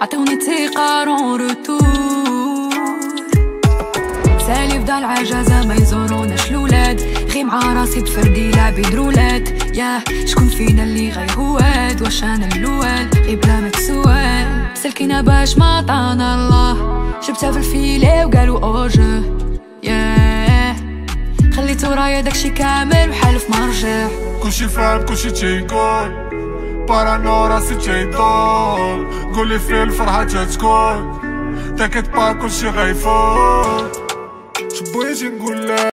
عطوني ثقة رون روتور سالي فدا العجزة ما يزوروناش الولاد غي مع راسي بفردي لعبي درولات يا شكون فينا اللي غيهواد واش أنا الأول غي بلا ما تسوال سلكينا باش ما عطانا الله. جبتها في الفيلي وقالوا اوجو ياه خليتو رايا داكشي كامل وحالف ما رجع كلشي فاهم كلشي تيقول. بارانو راسي تيطول قولي فين الفرحة تتكون تاكد با كلشي غيفوت شبغيتي نقول لك